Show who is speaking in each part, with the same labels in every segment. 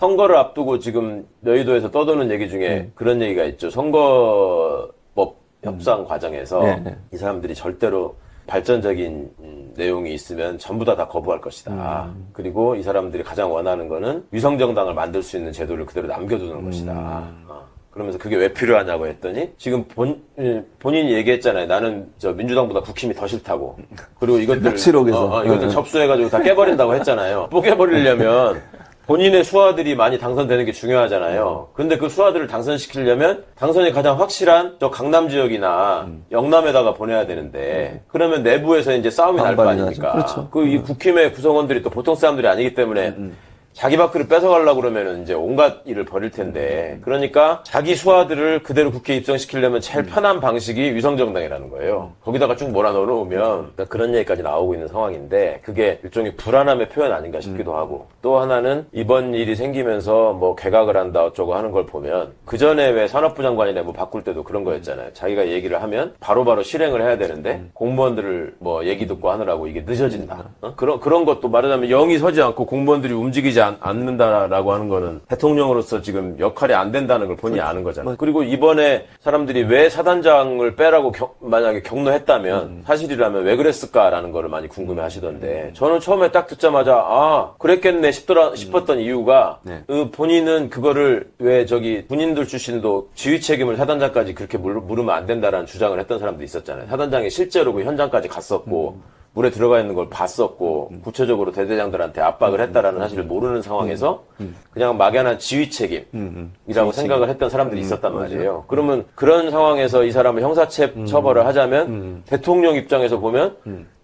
Speaker 1: 선거를 앞두고 지금 여의도에서 떠도는 얘기 중에 그런 얘기가 있죠. 선거법 협상 과정에서
Speaker 2: 네, 네.
Speaker 1: 이 사람들이 절대로 발전적인 음, 내용이 있으면 전부 다 다 거부할 것이다. 그리고 이 사람들이 가장 원하는 거는 위성정당을 만들 수 있는 제도를 그대로 남겨두는 것이다. 어. 그러면서 그게 왜 필요하냐고 했더니 지금 본 예, 본인이 얘기했잖아요. 나는 저 민주당보다 국힘이 더 싫다고. 그리고 이것들
Speaker 2: 녹취록에서.
Speaker 1: 어, 어, 이것들
Speaker 2: 네.
Speaker 1: 접수해가지고 다 깨버린다고 했잖아요. 또 깨버리려면 본인의 수하들이 많이 당선되는 게 중요하잖아요. 근데 그 수하들을 당선시키려면 당선이 가장 확실한 저 강남 지역이나 영남에다가 보내야 되는데 그러면 내부에서 이제 싸움이 날 거 아닙니까?
Speaker 2: 그렇죠.
Speaker 1: 그이 국힘의 구성원들이 또 보통 사람들이 아니기 때문에 자기 바크를 뺏어가려고 그러면 이제 온갖 일을 벌일 텐데 그러니까 자기 수하들을 그대로 국회에 입성시키려면 제일 편한 방식이 위성정당이라는 거예요. 거기다가 쭉 몰아넣어놓으면 그러니까 그런 얘기까지 나오고 있는 상황인데 그게 일종의 불안함의 표현 아닌가 싶기도 하고 또 하나는 이번 일이 생기면서 뭐 개각을 한다 어쩌고 하는 걸 보면 그 전에 왜 산업부 장관이나 뭐 바꿀 때도 그런 거였잖아요. 자기가 얘기를 하면 바로바로 실행을 해야 되는데 공무원들을 뭐 얘기 듣고 하느라고 이게 늦어진다. 어? 그런 그런 것도 말하자면 영이 서지 않고 공무원들이 움직이지 않, 않는다라고 하는 거는 대통령으로서 지금 역할이 안 된다는 걸 본인이 아는 거잖아 요. 그리고 이번에 사람들이 왜 사단장을 빼라고 겨- 만약에 경로했다면 사실이라면 왜 그랬을까라는 거를 많이 궁금해 하시던데 저는 처음에 딱 듣자마자 아 그랬겠네 싶더라 싶었던 이유가
Speaker 2: 네.
Speaker 1: 그 본인은 그거를 왜 저기 군인들 출신도 지휘 책임을 사단장까지 그렇게 물, 물으면 안 된다라는 주장을 했던 사람도 있었잖아요. 사단장이 실제로 그 현장까지 갔었고 물에 들어가 있는 걸 봤었고 구체적으로 대대장들한테 압박을 했다라는 사실을 모르는 상황에서 그냥 막연한 지휘 책임이라고 생각을 했던 사람들이 있었단 말이에요. 그러면 그런 상황에서 이 사람을 형사체 처벌을 하자면 대통령 입장에서 보면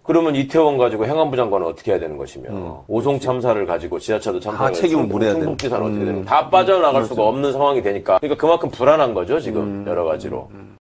Speaker 1: 그러면 이태원 가지고 행안부 장관은 어떻게 해야 되는 것이며 오송 참사를 가지고 지하철도 참사
Speaker 2: 책임을 물어야 되는.
Speaker 1: 충북지사는 어떻게 되는 다 빠져나갈 수가 없는 상황이 되니까. 그러니까 그만큼 불안한 거죠 지금 여러 가지로